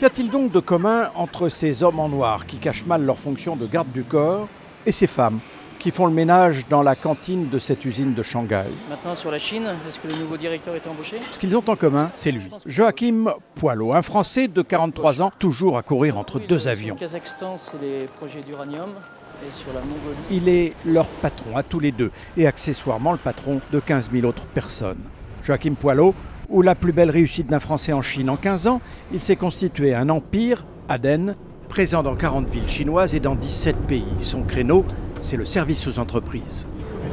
Qu'y a-t-il donc de commun entre ces hommes en noir qui cachent mal leur fonction de garde du corps et ces femmes qui font le ménage dans la cantine de cette usine de Shanghai Maintenant sur la Chine, est-ce que le nouveau directeur est embauché Ce qu'ils ont en commun, c'est lui, Joachim Poilot, un Français de 43 ans, toujours à courir entre deux avions. Au Kazakhstan, c'est les projets d'uranium. Et sur la Mongolie. Il est leur patron à tous les deux et accessoirement le patron de 15 000 autres personnes. Joachim Poilot ou la plus belle réussite d'un Français en Chine. En 15 ans, il s'est constitué un empire, Aden, présent dans 40 villes chinoises et dans 17 pays. Son créneau, c'est le service aux entreprises.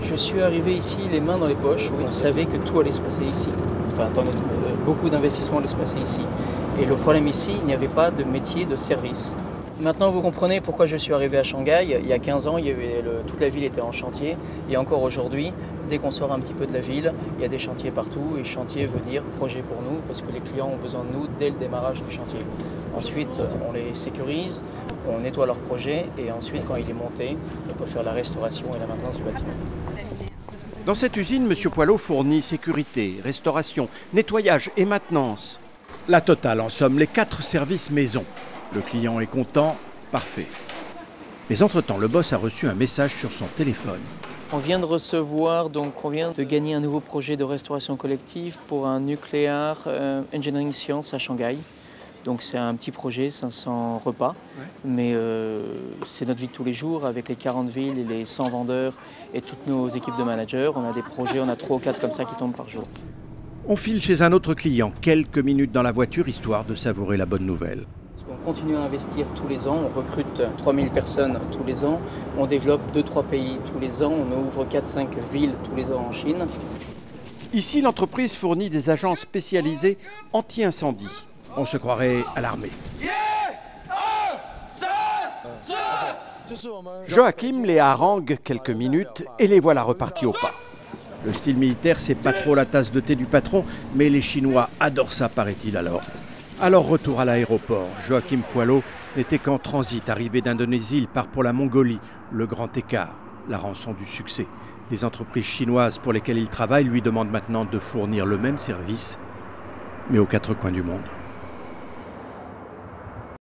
Je suis arrivé ici les mains dans les poches. On savait que tout allait se passer ici. Enfin, beaucoup d'investissements allaient se passer ici. Et le problème ici, il n'y avait pas de métier de service. Maintenant, vous comprenez pourquoi je suis arrivé à Shanghai. Il y a 15 ans, il y avait toute la ville était en chantier. Et encore aujourd'hui, dès qu'on sort un petit peu de la ville, il y a des chantiers partout. Et chantier veut dire projet pour nous, parce que les clients ont besoin de nous dès le démarrage du chantier. Ensuite, on les sécurise, on nettoie leur projet. Et ensuite, quand il est monté, on peut faire la restauration et la maintenance du bâtiment. Dans cette usine, M. Poilot fournit sécurité, restauration, nettoyage et maintenance. La totale, en somme, les quatre services maison. Le client est content, parfait. Mais entre-temps, le boss a reçu un message sur son téléphone. On vient de recevoir, donc on vient de gagner un nouveau projet de restauration collective pour un nucléaire euh, engineering science à Shanghai. Donc c'est un petit projet, 500 repas, mais euh, c'est notre vie de tous les jours avec les 40 villes et les 100 vendeurs et toutes nos équipes de managers. On a des projets, on a 3 ou 4 comme ça qui tombent par jour. On file chez un autre client, quelques minutes dans la voiture, histoire de savourer la bonne nouvelle. On continue à investir tous les ans, on recrute 3000 personnes tous les ans, on développe 2-3 pays tous les ans, on ouvre 4-5 villes tous les ans en Chine. Ici, l'entreprise fournit des agents spécialisés anti-incendie. On se croirait à l'armée. Joachim les harangue quelques minutes et les voilà repartis au pas. Le style militaire, c'est pas trop la tasse de thé du patron, mais les Chinois adorent ça, paraît-il alors. Alors retour à l'aéroport. Joachim Poilot n'était qu'en transit, arrivé d'Indonésie, il part pour la Mongolie. Le grand écart, la rançon du succès. Les entreprises chinoises pour lesquelles il travaille lui demandent maintenant de fournir le même service, mais aux quatre coins du monde.